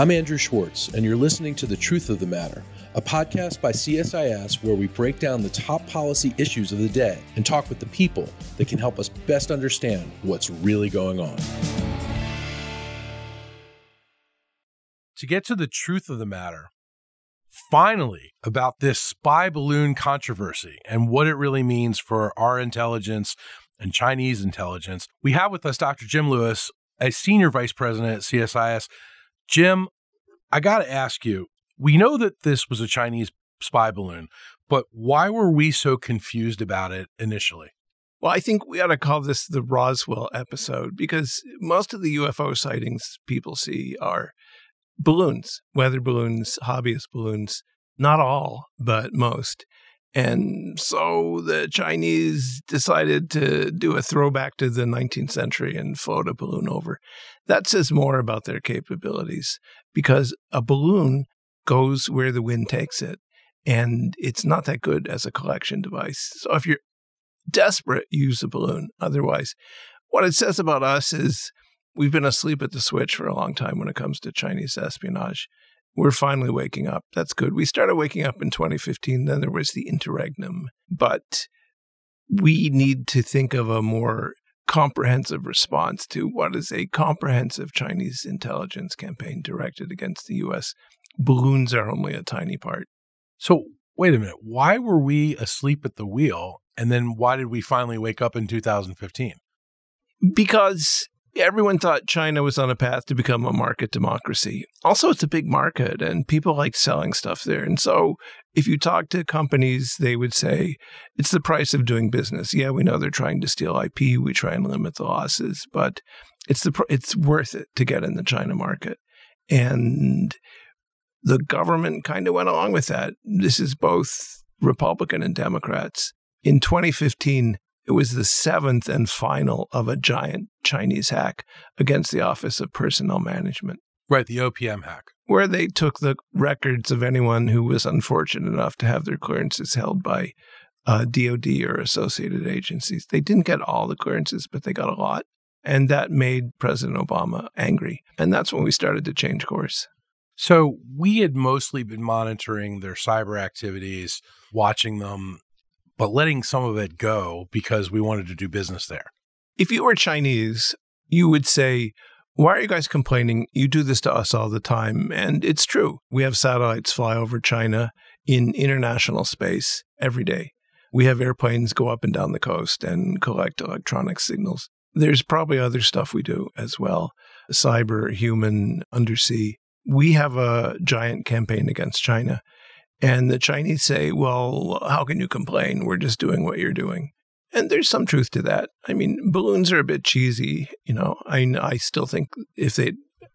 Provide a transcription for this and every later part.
I'm Andrew Schwartz, and you're listening to The Truth of the Matter, a podcast by CSIS where we break down the top policy issues of the day and talk with the people that can help us best understand what's really going on. To get to the truth of the matter, finally, about this spy balloon controversy and what it really means for our intelligence and Chinese intelligence, we have with us Dr. Jim Lewis, a senior vice president at CSIS. Jim, I got to ask you, we know that this was a Chinese spy balloon, but why were we so confused about it initially? Well, I think we ought to call this the Roswell episode because most of the UFO sightings people see are balloons, weather balloons, hobbyist balloons. Not all, but most. And so the Chinese decided to do a throwback to the 19th century and float a balloon over. That says more about their capabilities because a balloon goes where the wind takes it. And it's not that good as a collection device. So if you're desperate, use a balloon. Otherwise, what it says about us is we've been asleep at the switch for a long time when it comes to Chinese espionage we're finally waking up. That's good. We started waking up in 2015. Then there was the interregnum. But we need to think of a more comprehensive response to what is a comprehensive Chinese intelligence campaign directed against the U.S. Balloons are only a tiny part. So, wait a minute. Why were we asleep at the wheel? And then why did we finally wake up in 2015? Because everyone thought China was on a path to become a market democracy. Also, it's a big market and people like selling stuff there. And so, if you talk to companies, they would say it's the price of doing business. Yeah, we know they're trying to steal IP. We try and limit the losses, but it's the it's worth it to get in the China market. And the government kind of went along with that. This is both Republican and Democrats. In 2015, it was the seventh and final of a giant Chinese hack against the Office of Personnel Management. Right, the OPM hack. Where they took the records of anyone who was unfortunate enough to have their clearances held by uh, DOD or associated agencies. They didn't get all the clearances, but they got a lot. And that made President Obama angry. And that's when we started to change course. So we had mostly been monitoring their cyber activities, watching them but letting some of it go because we wanted to do business there. If you were Chinese, you would say, why are you guys complaining? You do this to us all the time. And it's true. We have satellites fly over China in international space every day. We have airplanes go up and down the coast and collect electronic signals. There's probably other stuff we do as well cyber, human, undersea. We have a giant campaign against China. And the Chinese say, well, how can you complain? We're just doing what you're doing. And there's some truth to that. I mean, balloons are a bit cheesy. You know, I, I still think if they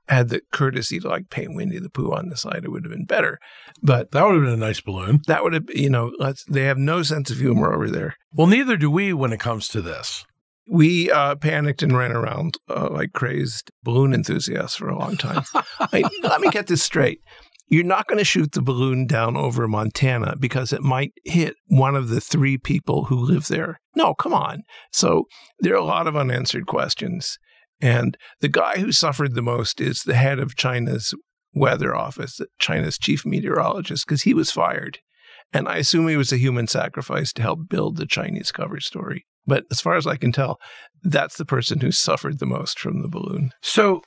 had the courtesy to like paint Winnie the Pooh on the side, it would have been better. But that would have been a nice balloon. That would have, you know, they have no sense of humor over there. Well, neither do we when it comes to this. We uh, panicked and ran around uh, like crazed balloon enthusiasts for a long time. I, let me get this straight you're not going to shoot the balloon down over Montana because it might hit one of the three people who live there. No, come on. So there are a lot of unanswered questions. And the guy who suffered the most is the head of China's weather office, China's chief meteorologist, because he was fired. And I assume he was a human sacrifice to help build the Chinese cover story. But as far as I can tell, that's the person who suffered the most from the balloon. So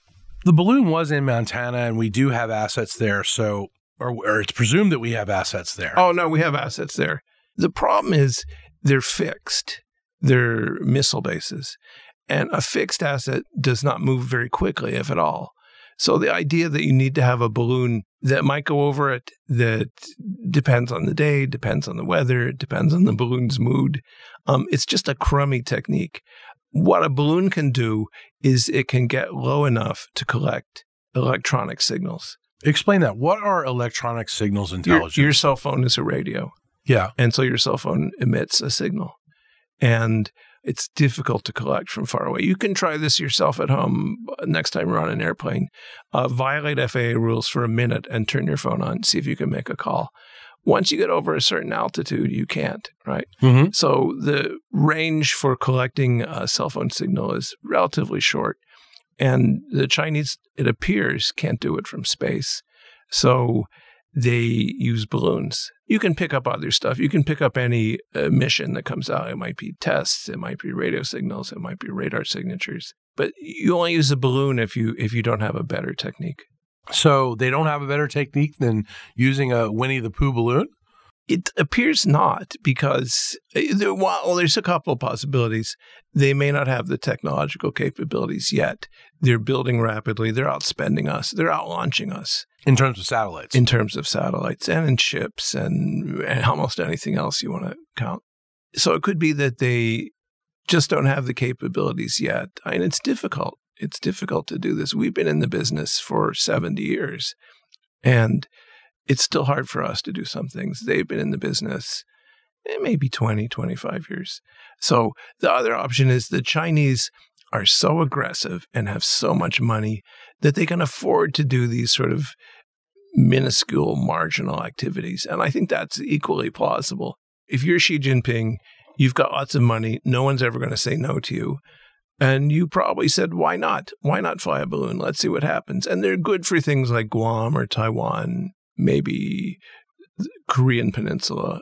the balloon was in Montana, and we do have assets there. So, or, or it's presumed that we have assets there. Oh no, we have assets there. The problem is they're fixed. They're missile bases, and a fixed asset does not move very quickly, if at all. So the idea that you need to have a balloon that might go over it that depends on the day, depends on the weather, depends on the balloon's mood. Um, it's just a crummy technique what a balloon can do is it can get low enough to collect electronic signals. Explain that. What are electronic signals intelligence? Your, your, cell phone is a radio. Yeah. And so your cell phone emits a signal. And it's difficult to collect from far away. You can try this yourself at home next time you're on an airplane. Uh, violate FAA rules for a minute and turn your phone on, see if you can make a call. Once you get over a certain altitude, you can't, right? Mm-hmm. So the range for collecting a cell phone signal is relatively short. And the Chinese, it appears, can't do it from space. So they use balloons. You can pick up other stuff. You can pick up any uh, mission that comes out. It might be tests, it might be radio signals, it might be radar signatures. But you only use a balloon if you if you don't have a better technique. So they don't have a better technique than using a Winnie the Pooh balloon? It appears not because uh, well, there's a couple of possibilities. They may not have the technological capabilities yet. They're building rapidly. They're outspending us. They're out launching us. In terms of satellites. In terms of satellites and in ships and, and almost anything else you want to count. So it could be that they just don't have the capabilities yet. I mean, it's difficult. It's difficult to do this. We've been in the business for 70 years and it's still hard for us to do some things. They've been in the business eh, maybe 20, 25 years. So the other option is the Chinese are so aggressive and have so much money that they can afford to do these sort of minuscule marginal activities. And I think that's equally plausible. If you're Xi Jinping, you've got lots of money, no one's ever going to say no to you. And you probably said, why not? Why not fly a balloon? Let's see what happens. And they're good for things like Guam or Taiwan, maybe Korean Peninsula.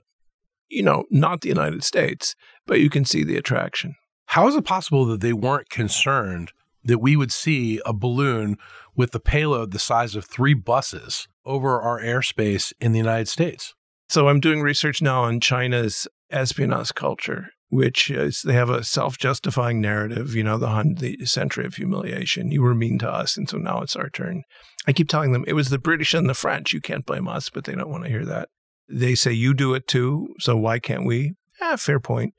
You know, not the United States, but you can see the attraction. How is it possible that they weren't concerned that we would see a balloon with the payload the size of three buses over our airspace in the United States? So I'm doing research now on China's espionage culture, which is they have a self-justifying narrative. You know, the the century of humiliation. You were mean to us, and so now it's our turn. I keep telling them it was the British and the French. You can't blame us, but they don't want to hear that. They say you do it too, so why can't we? Ah, fair point.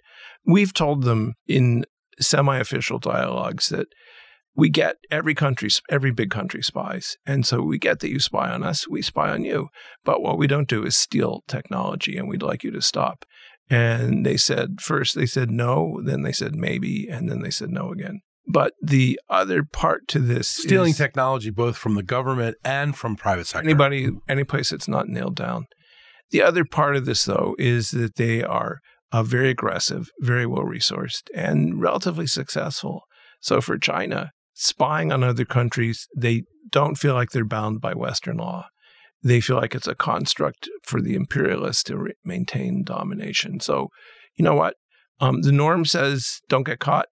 We've told them in semi-official dialogues that we get every country, every big country spies. And so we get that you spy on us, we spy on you. But what we don't do is steal technology, and we'd like you to stop. And they said, first they said no, then they said maybe, and then they said no again. But the other part to this stealing technology both from the government and from private sector. Anybody, any place that's not nailed down. The other part of this, though, is that they are uh, very aggressive, very well resourced, and relatively successful. So for China, spying on other countries, they don't feel like they're bound by Western law. They feel like it's a construct for the imperialists to re- maintain domination. So, you know what? Um, the norm says don't get caught.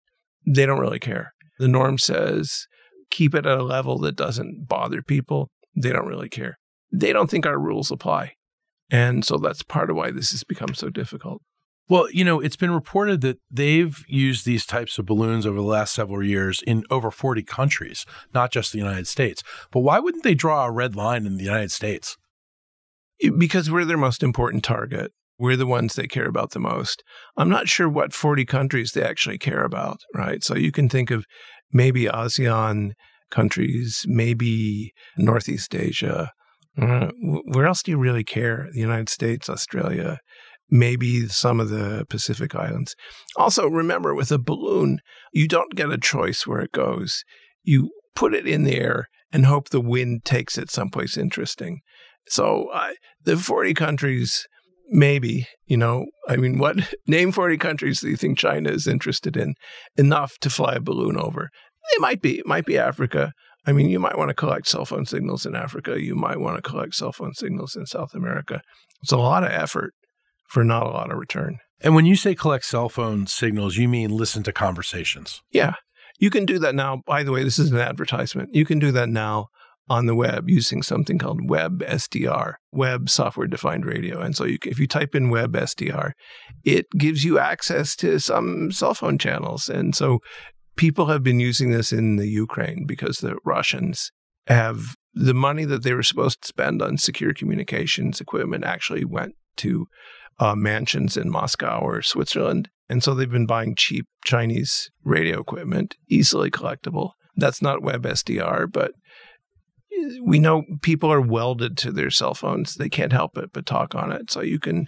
They don't really care. The norm says keep it at a level that doesn't bother people. They don't really care. They don't think our rules apply. And so that's part of why this has become so difficult. Well, you know, it's been reported that they've used these types of balloons over the last several years in over 40 countries, not just the United States. But why wouldn't they draw a red line in the United States? Because we're their most important target. We're the ones they care about the most. I'm not sure what 40 countries they actually care about, right? So you can think of maybe ASEAN countries, maybe Northeast Asia. Uh, where else do you really care? The United States, Australia, maybe some of the Pacific Islands. Also, remember with a balloon, you don't get a choice where it goes. You put it in the air and hope the wind takes it someplace interesting. So, uh, the 40 countries, maybe, you know, I mean, what name 40 countries do you think China is interested in enough to fly a balloon over? It might be, it might be Africa. I mean, you might want to collect cell phone signals in Africa. You might want to collect cell phone signals in South America. It's a lot of effort for not a lot of return. And when you say collect cell phone signals, you mean listen to conversations? Yeah. You can do that now. By the way, this is an advertisement. You can do that now on the web using something called Web SDR, Web Software Defined Radio. And so you, if you type in Web SDR, it gives you access to some cell phone channels. And so people have been using this in the Ukraine because the Russians have the money that they were supposed to spend on secure communications equipment actually went to uh, mansions in Moscow or Switzerland. And so they've been buying cheap Chinese radio equipment, easily collectible. That's not WebSDR, but we know people are welded to their cell phones. They can't help it but talk on it. So you can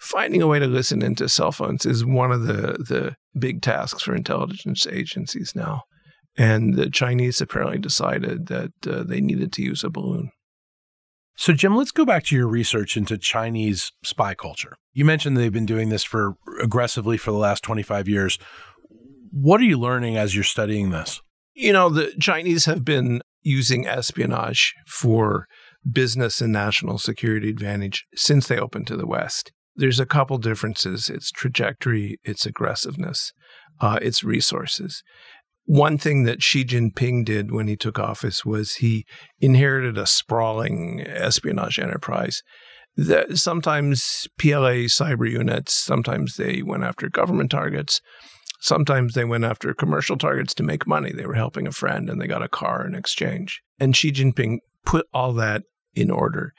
finding a way to listen into cell phones is one of the the big tasks for intelligence agencies now. And the Chinese apparently decided that uh, they needed to use a balloon. So, Jim, let's go back to your research into Chinese spy culture. You mentioned they've been doing this for aggressively for the last 25 years. What are you learning as you're studying this? You know, the Chinese have been using espionage for business and national security advantage since they opened to the West. There's a couple differences its trajectory, its aggressiveness, uh, its resources. One thing that Xi Jinping did when he took office was he inherited a sprawling espionage enterprise. That sometimes PLA cyber units, sometimes they went after government targets, sometimes they went after commercial targets to make money. They were helping a friend and they got a car in exchange. And Xi Jinping put all that in order.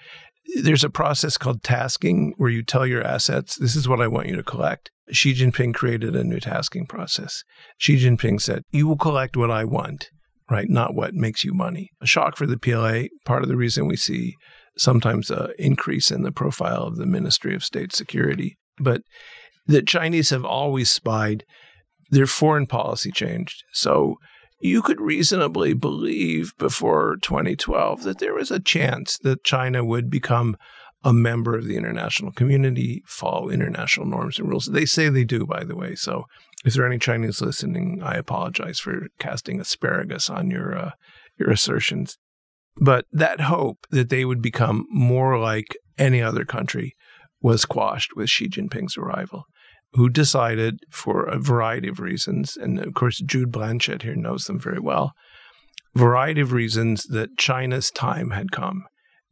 There's a process called tasking where you tell your assets, this is what I want you to collect. Xi Jinping created a new tasking process. Xi Jinping said, You will collect what I want, right? Not what makes you money. A shock for the PLA. Part of the reason we see sometimes an increase in the profile of the Ministry of State Security. But the Chinese have always spied. Their foreign policy changed. So you could reasonably believe before 2012 that there was a chance that China would become a member of the international community, follow international norms and rules. They say they do, by the way. So, if there are any Chinese listening, I apologize for casting asparagus on your uh, your assertions. But that hope that they would become more like any other country was quashed with Xi Jinping's arrival who decided for a variety of reasons, and of course Jude Blanchette here knows them very well, variety of reasons that China's time had come.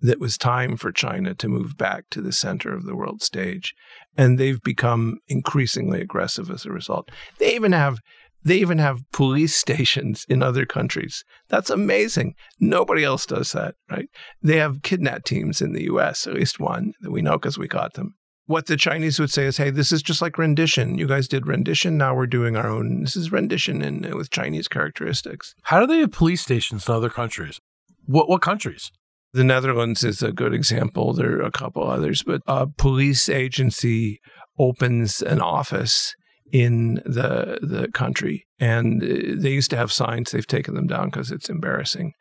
That was time for China to move back to the center of the world stage. And they've become increasingly aggressive as a result. They even have they even have police stations in other countries. That's amazing. Nobody else does that, right? They have kidnap teams in the US, at least one that we know because we got them what the Chinese would say is, "Hey, this is just like rendition. You guys did rendition. Now we're doing our own. This is rendition and with Chinese characteristics." How do they have police stations in other countries? What what countries? The Netherlands is a good example. There are a couple others, but a police agency opens an office in the the country, and they used to have signs. They've taken them down because it's embarrassing.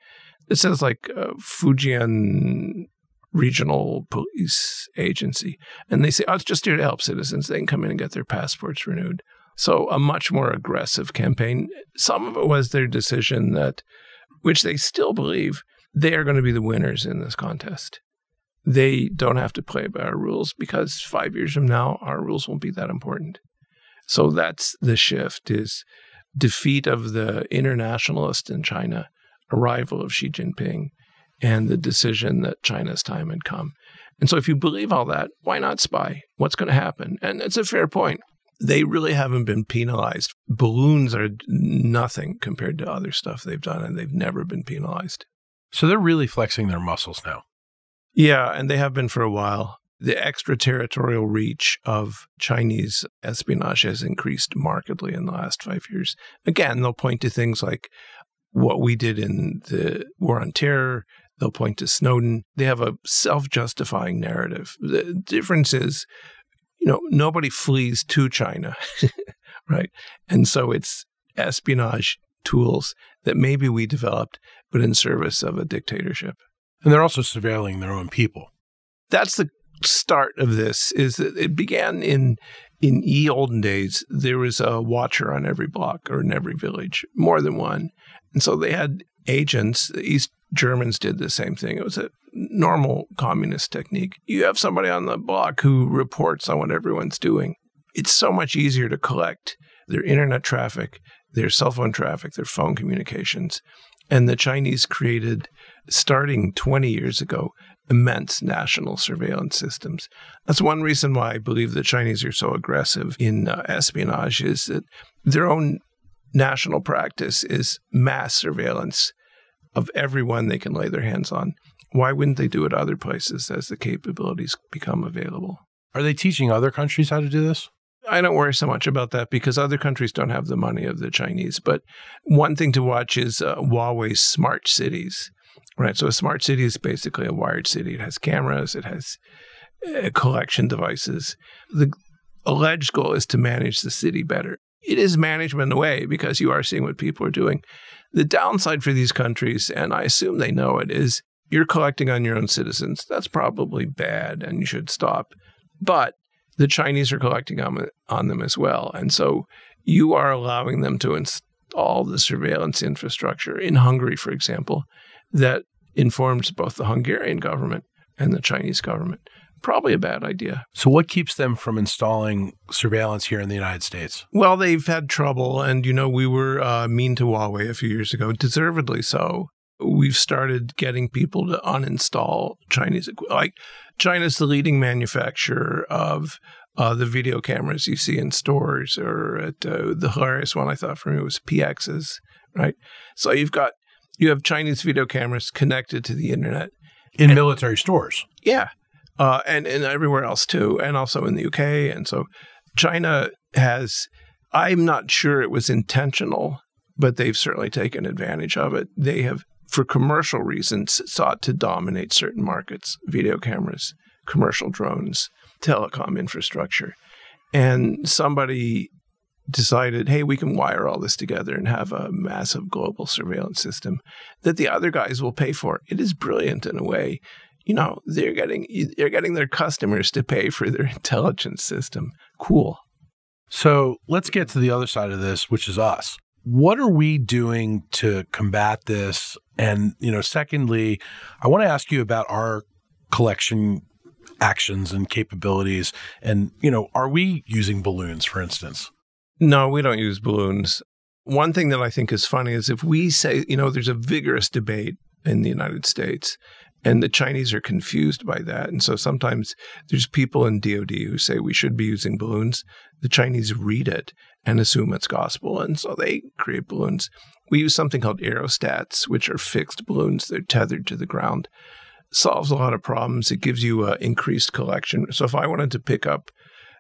It says like uh, Fujian regional police agency. And they say, oh, it's just here to help citizens. They can come in and get their passports renewed. So, a much more aggressive campaign. Some of it was their decision that, which they still believe, they are going to be the winners in this contest. They don't have to play by our rules because five years from now, our rules won't be that important. So, that's the shift is defeat of the internationalist in China, arrival of Xi Jinping, and the decision that China's time had come. And so, if you believe all that, why not spy? What's going to happen? And it's a fair point. They really haven't been penalized. Balloons are nothing compared to other stuff they've done, and they've never been penalized. So, they're really flexing their muscles now. Yeah, and they have been for a while. The extraterritorial reach of Chinese espionage has increased markedly in the last five years. Again, they'll point to things like what we did in the war on terror, They'll point to Snowden. They have a self justifying narrative. The difference is, you know, nobody flees to China, right? And so it's espionage tools that maybe we developed, but in service of a dictatorship. And they're also surveilling their own people. That's the start of this is that it began in in e olden days there was a watcher on every block or in every village more than one and so they had agents the east Germans did the same thing. It was a normal communist technique. You have somebody on the block who reports on what everyone's doing. It's so much easier to collect their internet traffic, their cell phone traffic, their phone communications. And the Chinese created, starting 20 years ago, immense national surveillance systems. That's one reason why I believe the Chinese are so aggressive in uh, espionage is that their own national practice is mass surveillance of everyone they can lay their hands on. Why wouldn't they do it other places as the capabilities become available? Are they teaching other countries how to do this? I don't worry so much about that because other countries don't have the money of the Chinese. But one thing to watch is uh, Huawei's smart cities, right? So a smart city is basically a wired city. It has cameras, it has uh, collection devices. The alleged goal is to manage the city better. It is management in a way because you are seeing what people are doing. The downside for these countries, and I assume they know it, is you're collecting on your own citizens. That's probably bad and you should stop. But the Chinese are collecting on, on them as well. And so you are allowing them to install the surveillance infrastructure in Hungary, for example, that informs both the Hungarian government and the Chinese government. Probably a bad idea. So, what keeps them from installing surveillance here in the United States? Well, they've had trouble. And, you know, we were uh, mean to Huawei a few years ago, deservedly so. We've started getting people to uninstall Chinese equipment. Like, China's the leading manufacturer of uh, the video cameras you see in stores or at uh, the hilarious one I thought for me was PX's, right? So you've got you have Chinese video cameras connected to the internet in and, military stores. Yeah, uh, and and everywhere else too, and also in the UK. And so China has. I'm not sure it was intentional, but they've certainly taken advantage of it. They have, for commercial reasons, sought to dominate certain markets: video cameras, commercial drones telecom infrastructure. And somebody decided, hey, we can wire all this together and have a massive global surveillance system that the other guys will pay for. It is brilliant in a way. You know, they're getting they're getting their customers to pay for their intelligence system. Cool. So let's get to the other side of this, which is us. What are we doing to combat this? And, you know, secondly, I want to ask you about our collection actions and capabilities. And, you know, are we using balloons, for instance? No, we don't use balloons. One thing that I think is funny is if we say, you know, there's a vigorous debate in the United States and the Chinese are confused by that. And so sometimes there's people in DoD who say we should be using balloons. The Chinese read it and assume it's gospel. And so they create balloons. We use something called aerostats, which are fixed balloons. They're tethered to the ground solves a lot of problems. It gives you an increased collection. So if I wanted to pick up,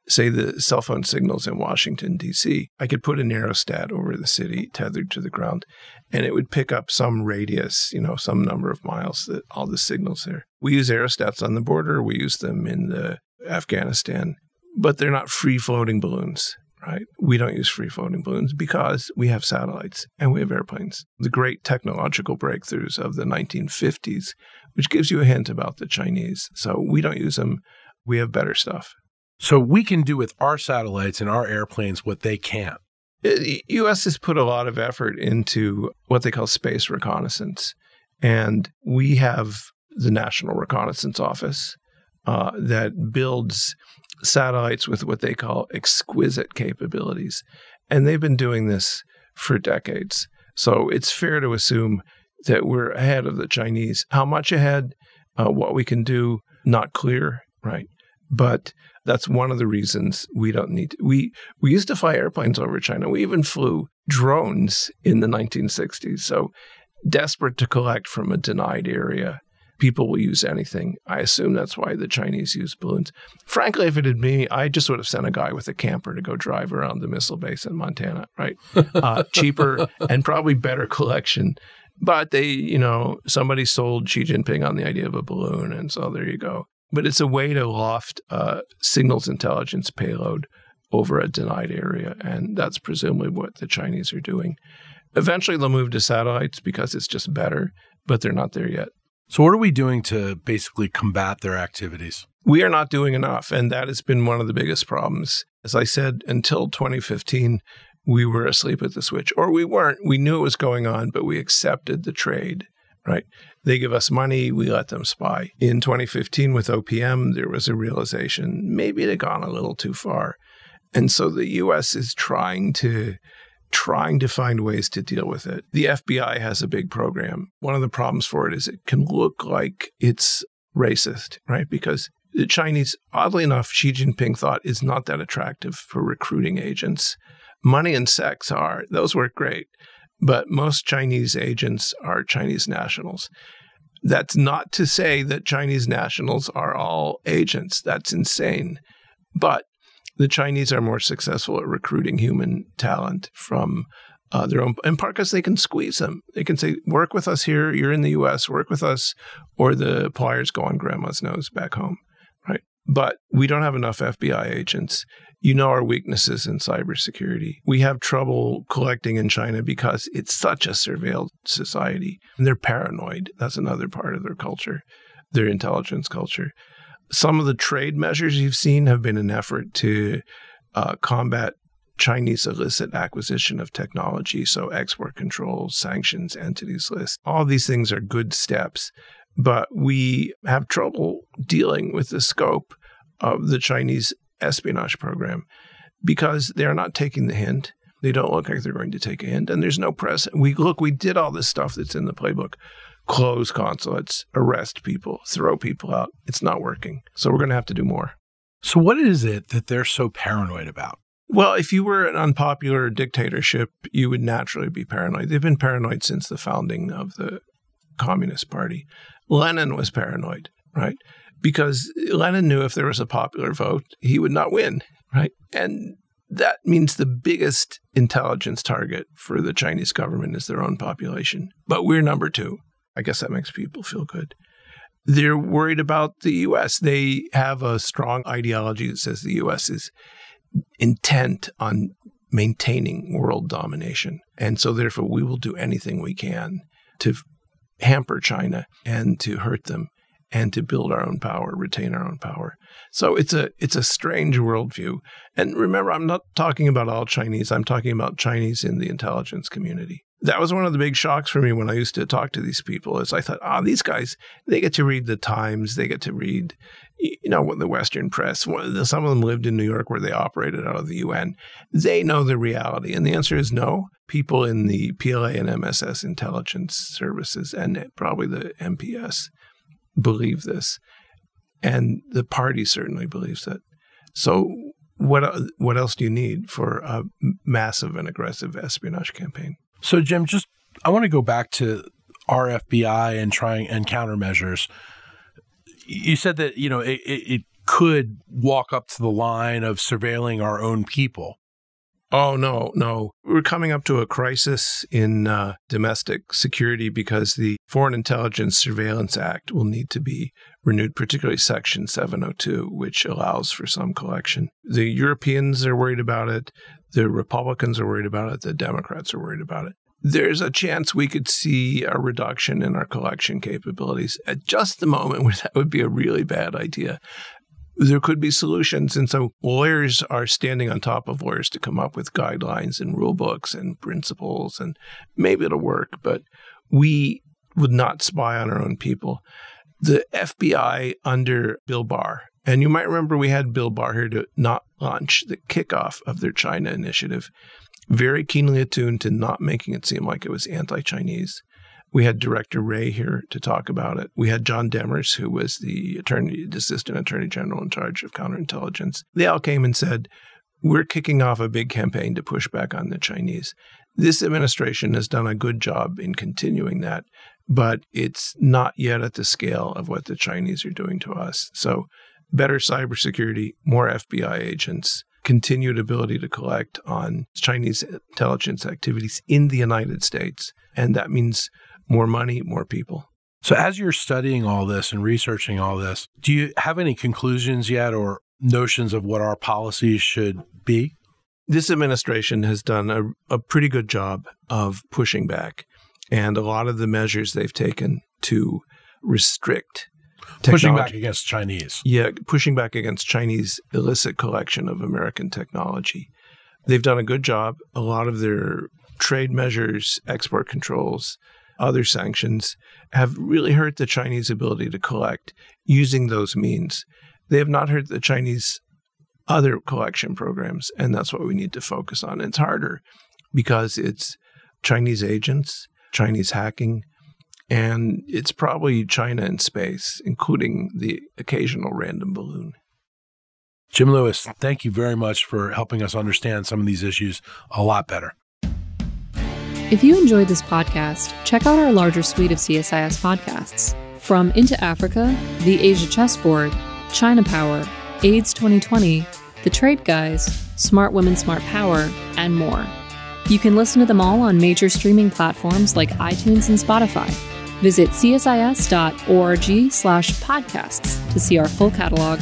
say, the cell phone signals in Washington, D.C., I could put an aerostat over the city tethered to the ground, and it would pick up some radius, you know, some number of miles that all the signals there. We use aerostats on the border. We use them in the Afghanistan, but they're not free floating balloons right? We don't use free floating balloons because we have satellites and we have airplanes. The great technological breakthroughs of the 1950s, which gives you a hint about the Chinese. So we don't use them. We have better stuff. So we can do with our satellites and our airplanes what they can't. U.S. has put a lot of effort into what they call space reconnaissance. And we have the National Reconnaissance Office uh, that builds satellites with what they call exquisite capabilities. And they've been doing this for decades. So it's fair to assume that we're ahead of the Chinese. How much ahead, uh, what we can do, not clear, right? But that's one of the reasons we don't need to. We, we used to fly airplanes over China. We even flew drones in the 1960s. So desperate to collect from a denied area people will use anything. I assume that's why the Chinese use balloons. Frankly, if it had been me, I just would have sent a guy with a camper to go drive around the missile base in Montana, right? Uh, cheaper and probably better collection. But they, you know, somebody sold Xi Jinping on the idea of a balloon. And so there you go. But it's a way to loft uh, signals intelligence payload over a denied area. And that's presumably what the Chinese are doing. Eventually, they'll move to satellites because it's just better, but they're not there yet. So, what are we doing to basically combat their activities? We are not doing enough. And that has been one of the biggest problems. As I said, until 2015, we were asleep at the switch, or we weren't. We knew it was going on, but we accepted the trade, right? They give us money, we let them spy. In 2015, with OPM, there was a realization maybe they'd gone a little too far. And so the US is trying to trying to find ways to deal with it. The FBI has a big program. One of the problems for it is it can look like it's racist, right? Because the Chinese, oddly enough, Xi Jinping thought is not that attractive for recruiting agents. Money and sex are, those work great, but most Chinese agents are Chinese nationals. That's not to say that Chinese nationals are all agents. That's insane. But the Chinese are more successful at recruiting human talent from uh, their own, in part because they can squeeze them. They can say, work with us here, you're in the US, work with us, or the pliers go on grandma's nose back home, right? But we don't have enough FBI agents. You know our weaknesses in cybersecurity. We have trouble collecting in China because it's such a surveilled society. And they're paranoid. That's another part of their culture, their intelligence culture some of the trade measures you've seen have been an effort to uh, combat Chinese illicit acquisition of technology, so export controls, sanctions, entities list. All these things are good steps, but we have trouble dealing with the scope of the Chinese espionage program because they're not taking the hint. They don't look like they're going to take a hint, and there's no press. We look, we did all this stuff that's in the playbook close consulates, arrest people, throw people out. It's not working. So we're going to have to do more. So, what is it that they're so paranoid about? Well, if you were an unpopular dictatorship, you would naturally be paranoid. They've been paranoid since the founding of the Communist Party. Lenin was paranoid, right? Because Lenin knew if there was a popular vote, he would not win, right? And that means the biggest intelligence target for the Chinese government is their own population. But we're number two. I guess that makes people feel good. They're worried about the U.S. They have a strong ideology that says the U.S. is intent on maintaining world domination. And so, therefore, we will do anything we can to hamper China and to hurt them and to build our own power, retain our own power. So it's a it's a strange worldview. And remember, I'm not talking about all Chinese. I'm talking about Chinese in the intelligence community that was one of the big shocks for me when I used to talk to these people is I thought, oh, these guys, they get to read the Times, they get to read, you know, the Western press. Some of them lived in New York where they operated out of the UN. They know the reality. And the answer is no. People in the PLA and MSS intelligence services and probably the MPS believe this. And the party certainly believes it. So what uh, what else do you need for a massive and aggressive espionage campaign? So, Jim, just I want to go back to our FBI and trying and countermeasures. You said that you know it, it could walk up to the line of surveilling our own people. Oh no, no. We're coming up to a crisis in uh, domestic security because the Foreign Intelligence Surveillance Act will need to be renewed, particularly Section 702, which allows for some collection. The Europeans are worried about it. The Republicans are worried about it. The Democrats are worried about it. There's a chance we could see a reduction in our collection capabilities at just the moment where that would be a really bad idea. There could be solutions. And so lawyers are standing on top of lawyers to come up with guidelines and rule books and principles, and maybe it'll work, but we would not spy on our own people. The FBI under Bill Barr and you might remember we had Bill Barr here to not launch the kickoff of their China initiative, very keenly attuned to not making it seem like it was anti Chinese. We had Director Wray here to talk about it. We had John Demers, who was the attorney, assistant attorney general in charge of counterintelligence. They all came and said, We're kicking off a big campaign to push back on the Chinese. This administration has done a good job in continuing that, but it's not yet at the scale of what the Chinese are doing to us. So better cybersecurity, more FBI agents, continued ability to collect on Chinese intelligence activities in the United States. And that means more money, more people. So, as you're studying all this and researching all this, do you have any conclusions yet or notions of what our policies should be? This administration has done a, a pretty good job of pushing back. And a lot of the measures they've taken to restrict Technology. Pushing back against Chinese. Yeah, pushing back against Chinese illicit collection of American technology. They've done a good job. A lot of their trade measures, export controls, other sanctions have really hurt the Chinese ability to collect using those means. They have not hurt the Chinese other collection programs, and that's what we need to focus on. It's harder because it's Chinese agents, Chinese hacking, and it's probably China in space, including the occasional random balloon. Jim Lewis, thank you very much for helping us understand some of these issues a lot better. If you enjoyed this podcast, check out our larger suite of CSIS podcasts from Into Africa, The Asia Chessboard, China Power, AIDS 2020, The Trade Guys, Smart Women, Smart Power, and more. You can listen to them all on major streaming platforms like iTunes and Spotify. Visit csis.org slash podcasts to see our full catalog